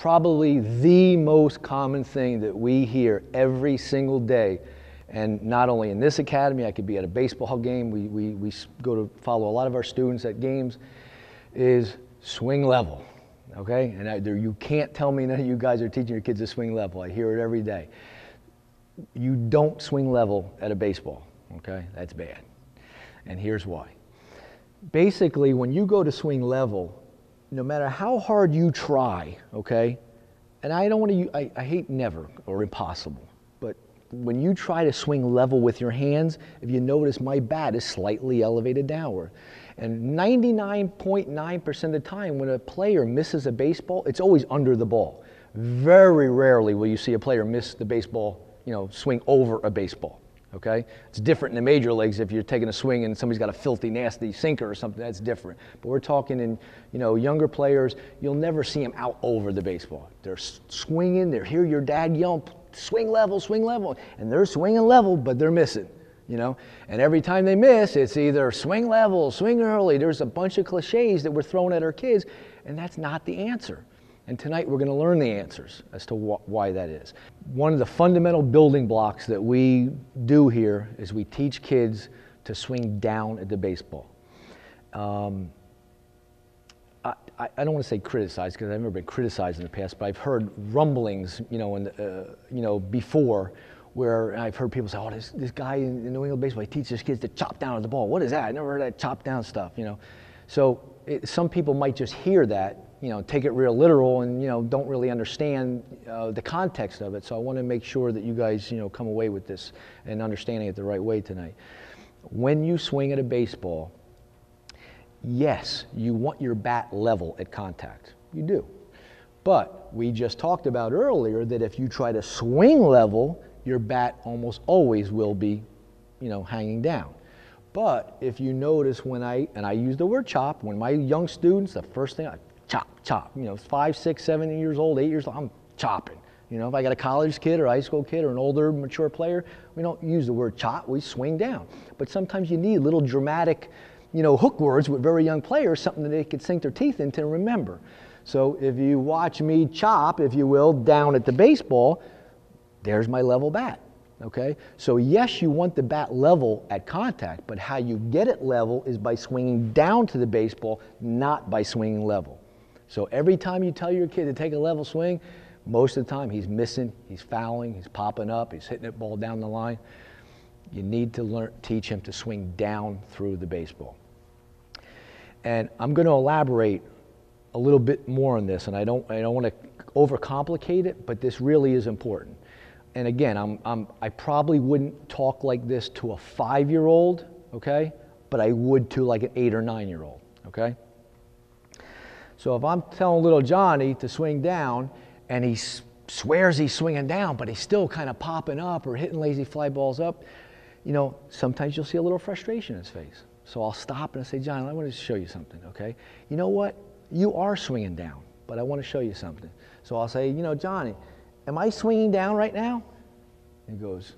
probably the most common thing that we hear every single day. And not only in this academy, I could be at a baseball game. We, we, we go to follow a lot of our students at games, is swing level. Okay? And I, there, you can't tell me none of you guys are teaching your kids to swing level. I hear it every day. You don't swing level at a baseball. Okay? That's bad. And here's why. Basically, when you go to swing level, no matter how hard you try, okay, and I don't want to, I, I hate never or impossible, but when you try to swing level with your hands, if you notice my bat is slightly elevated downward. And 99.9% of the time when a player misses a baseball, it's always under the ball. Very rarely will you see a player miss the baseball, you know, swing over a baseball okay? It's different in the major leagues if you're taking a swing and somebody's got a filthy, nasty sinker or something, that's different. But we're talking in, you know, younger players, you'll never see them out over the baseball. They're swinging, they hear your dad yell, swing level, swing level, and they're swinging level, but they're missing. You know, and every time they miss, it's either swing level, swing early. There's a bunch of cliches that we're throwing at our kids, and that's not the answer. And tonight we're going to learn the answers as to wh- why that is. One of the fundamental building blocks that we do here is we teach kids to swing down at the baseball. Um, I, I, don't want to say criticize because I've never been criticized in the past, but I've heard rumblings, you know, in the, uh, you know, before where I've heard people say, "Oh, this, this guy in, in New England baseball, he teaches kids to chop down at the ball. What is that? I never heard that chop down stuff." You know, so it, some people might just hear that you know, take it real literal and, you know, don't really understand uh, the context of it. So I want to make sure that you guys, you know, come away with this and understanding it the right way tonight. When you swing at a baseball, yes, you want your bat level at contact. You do. But we just talked about earlier that if you try to swing level, your bat almost always will be, you know, hanging down. But if you notice when I, and I use the word chop, when my young students, the first thing I chop, chop. You know, five, six, seven years old, eight years old, I'm chopping. You know, if I got a college kid or high school kid or an older, mature player, we don't use the word chop, we swing down. But sometimes you need little dramatic, you know, hook words with very young players, something that they could sink their teeth into and remember. So if you watch me chop, if you will, down at the baseball, there's my level bat. Okay? So, yes, you want the bat level at contact, but how you get it level is by swinging down to the baseball, not by swinging level. So every time you tell your kid to take a level swing, most of the time he's missing, he's fouling, he's popping up, he's hitting that ball down the line. You need to learn, teach him to swing down through the baseball. And I'm going to elaborate a little bit more on this, and I don't, I don't want to overcomplicate it, but this really is important. And again, I'm, I'm, I probably wouldn't talk like this to a five year old, okay? But I would to like an eight or nine year old, okay? So if I'm telling little Johnny to swing down and he swears he's swinging down, but he's still kind of popping up or hitting lazy fly balls up, you know, sometimes you'll see a little frustration in his face. So I'll stop and I say, John, I want to show you something, okay? You know what? You are swinging down, but I want to show you something. So I'll say, you know, Johnny, am I swinging down right now? He goes,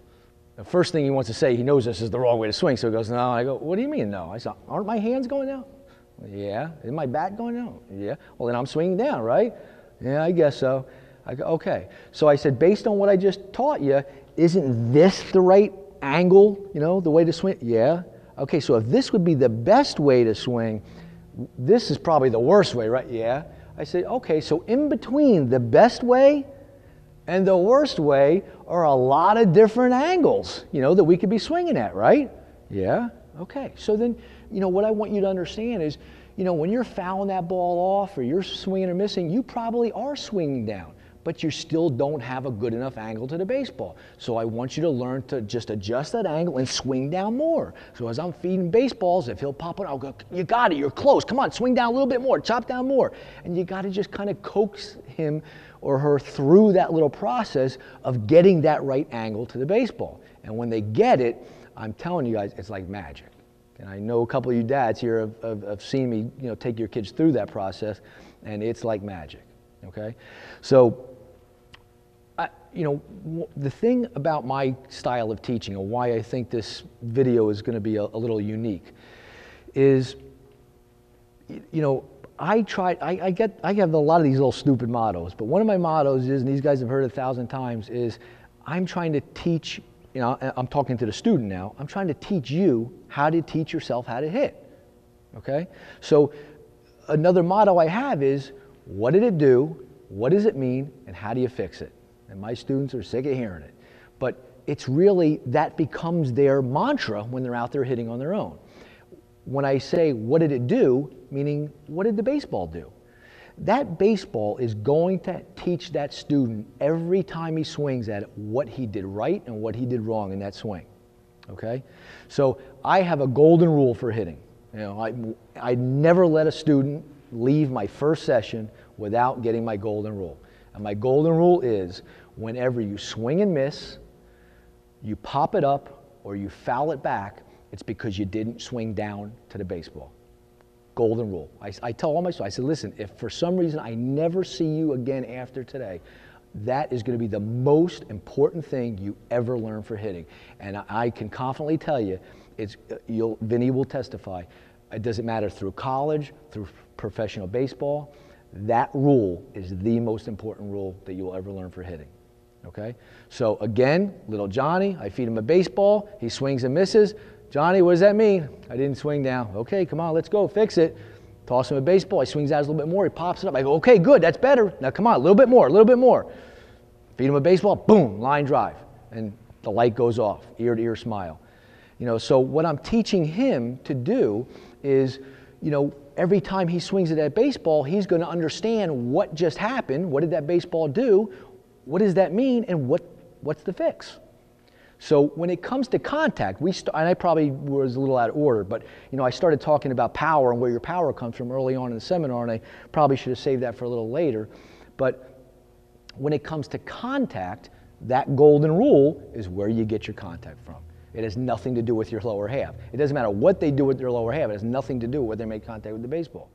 the first thing he wants to say, he knows this is the wrong way to swing. So he goes, no. I go, what do you mean, no? I said, aren't my hands going down? Yeah. Is my bat going down? Yeah. Well, then I'm swinging down, right? Yeah, I guess so. I go, okay. So I said, based on what I just taught you, isn't this the right angle, you know, the way to swing? Yeah. Okay, so if this would be the best way to swing, this is probably the worst way, right? Yeah. I said, okay, so in between the best way and the worst way are a lot of different angles, you know, that we could be swinging at, right? Yeah. Okay. So then you know, what I want you to understand is, you know, when you're fouling that ball off or you're swinging or missing, you probably are swinging down, but you still don't have a good enough angle to the baseball. So I want you to learn to just adjust that angle and swing down more. So as I'm feeding baseballs, if he'll pop it, I'll go, you got it, you're close. Come on, swing down a little bit more, chop down more. And you got to just kind of coax him or her through that little process of getting that right angle to the baseball. And when they get it, I'm telling you guys, it's like magic. And I know a couple of you dads here have, have, have, seen me, you know, take your kids through that process, and it's like magic. Okay, so, you know, the thing about my style of teaching, and why I think this video is going to be a, a little unique, is, you know, I try, I, I get, I have a lot of these little stupid mottos, but one of my mottos is, and these guys have heard it a thousand times, is I'm trying to teach, you know, I'm talking to the student now, I'm trying to teach you how to teach yourself how to hit. Okay? So another motto I have is, what did it do? What does it mean? And how do you fix it? And my students are sick of hearing it. But it's really, that becomes their mantra when they're out there hitting on their own. When I say, what did it do? Meaning, what did the baseball do? That baseball is going to teach that student every time he swings at it what he did right and what he did wrong in that swing. Okay? So I have a golden rule for hitting. You know, I, I never let a student leave my first session without getting my golden rule. And my golden rule is whenever you swing and miss, you pop it up, or you foul it back, it's because you didn't swing down to the baseball. Golden rule. I, I tell all my students, I said, listen, if for some reason I never see you again after today, that is going to be the most important thing you ever learn for hitting. And I, I can confidently tell you, it's, uh, you'll, Vinny will testify, it doesn't matter through college, through professional baseball, that rule is the most important rule that you'll ever learn for hitting. Okay? So again, little Johnny, I feed him a baseball, he swings and misses. Johnny, what does that mean? I didn't swing down. Okay, come on, let's go, fix it. Toss him a baseball, he swings out a little bit more, he pops it up. I go, okay, good, that's better. Now come on, a little bit more, a little bit more. Feed him a baseball, boom, line drive. And the light goes off, ear to ear smile. You know, so what I'm teaching him to do is, you know, every time he swings at that baseball, he's going to understand what just happened. What did that baseball do? What does that mean? And what, what's the fix? So when it comes to contact, we st- and I probably was a little out of order, but you know I started talking about power and where your power comes from early on in the seminar, and I probably should have saved that for a little later. But when it comes to contact, that golden rule is where you get your contact from. It has nothing to do with your lower half. It doesn't matter what they do with their lower half. It has nothing to do with whether they make contact with the baseball.